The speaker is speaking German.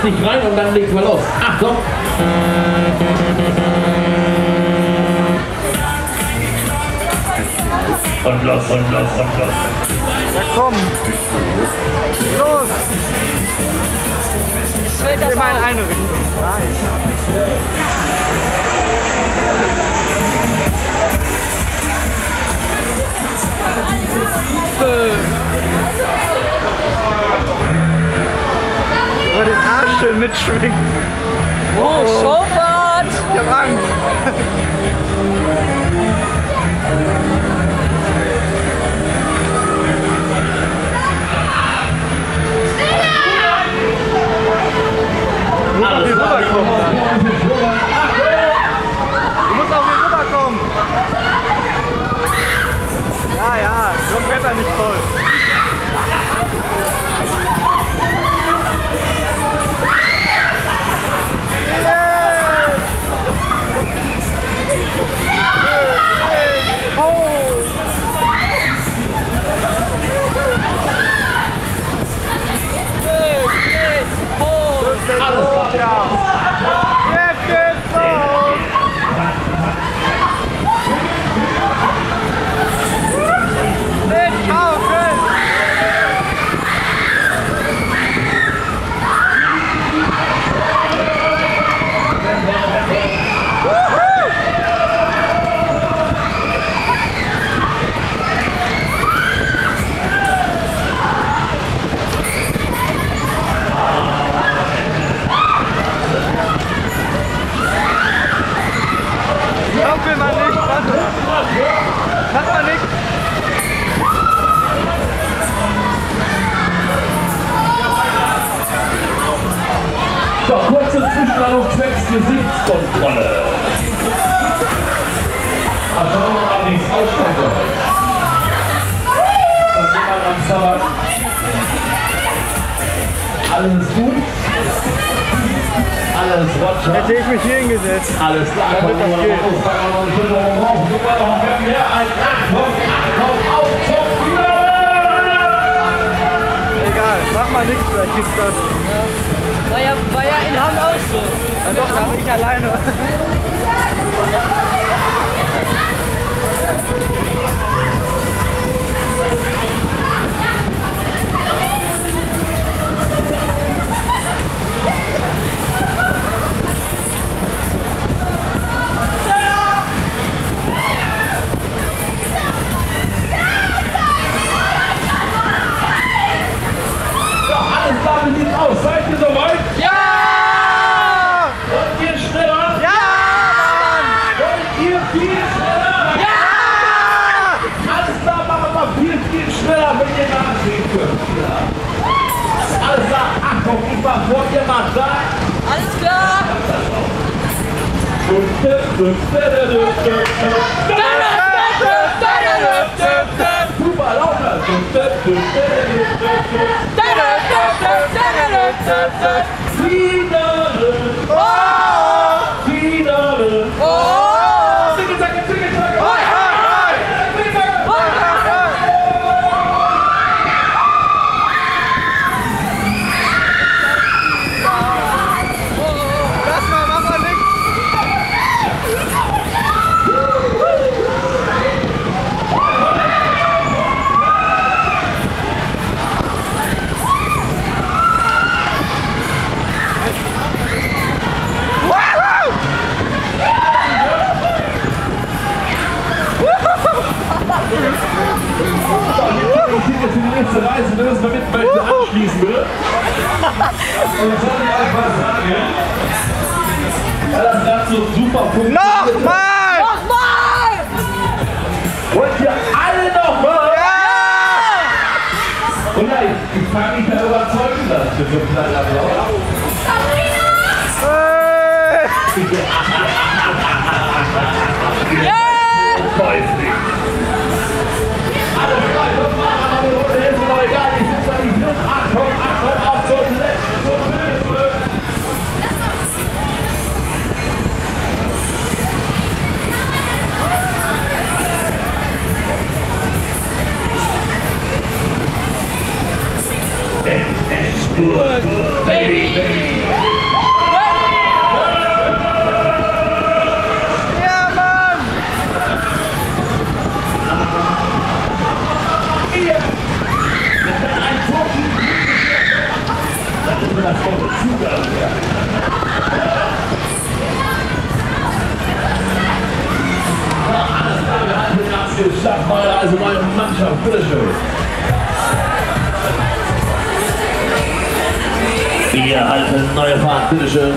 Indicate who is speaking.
Speaker 1: setz dich rein und dann legen wir los. Achtung! Und los, und los, und los.
Speaker 2: Ja komm. Los. Immer in eine Richtung. Über Schön mitschwingen.
Speaker 3: Oh, Schauffahrt!
Speaker 2: Ich hab Angst. Du musst auch hier rüberkommen. Du musst auch hier rüberkommen. Ja, ja, so ein Wetter nicht voll.
Speaker 1: Zwischenlandung zwecks Gesichtskontrolle. Also an die Ausstattung. Und jemand am Sabbat. Alles gut? Alles Roger?
Speaker 2: Hätte ich mich hier hingesetzt.
Speaker 1: Alles klar,
Speaker 2: Damit das geht.
Speaker 1: Super, noch mehr als Achtung, Achtung,
Speaker 2: Egal, mach mal nichts, vielleicht gibt's das.
Speaker 3: War ja, war ja in so.
Speaker 2: Ja doch, da bin ich alleine.
Speaker 1: Alles wie sieht's aus? Super, lauter. Nächste Reise, wenn das mal mit möchte, anschließen würde. Und das soll ich euch was sagen. Weil das gerade so super funktioniert.
Speaker 2: Nochmal!
Speaker 3: Nochmal!
Speaker 1: Wollt ihr alle nochmal?
Speaker 2: Ja!
Speaker 1: Und ja, ich, ich kann mich da überzeugen lassen für so einen kleinen Hamburg, Baby! Ja, Mann! Ihr! Ein Toten! Das ist das Zugang, ja. Sag mal, also meine Mannschaft, bitteschön. Wir halten neue Fahrt, bitteschön.